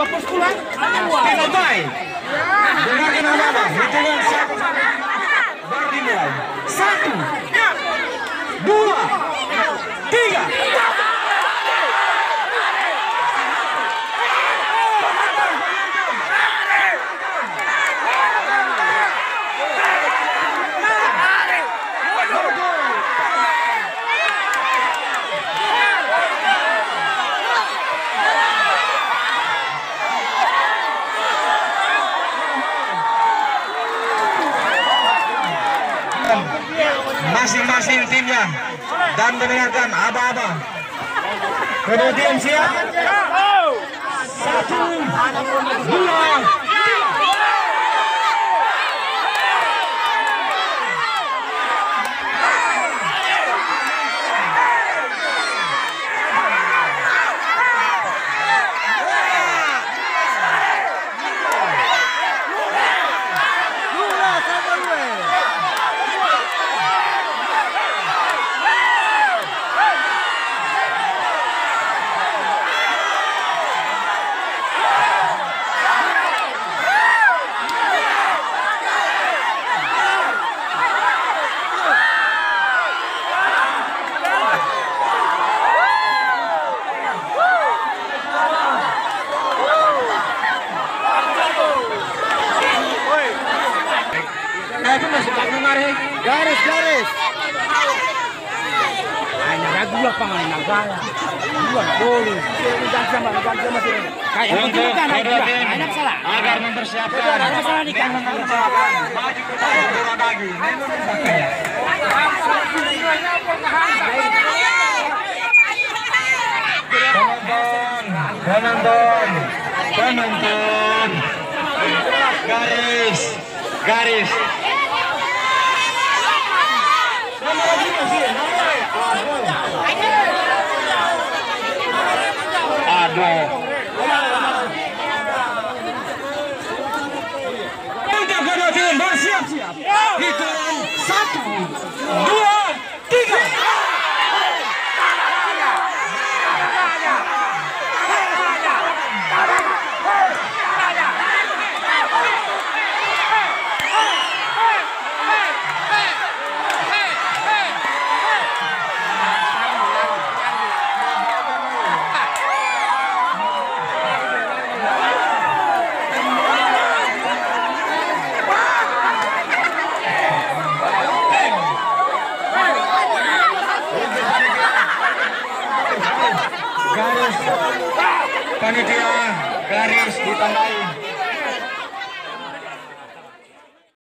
Tidak baik. Dengarkan apa? Masing-masing timnya dan mendengarkan aba-aba. Kemudian siap. Satu, dua, Garis, garis. Dua boleh. Jangan sama, jangan sama sih. Kayak kan, salah. agar mempersiapkan di kanan. maju ke. Penonton, penonton, penonton, garis, garis. Aduh. Garis panitia garis ditandai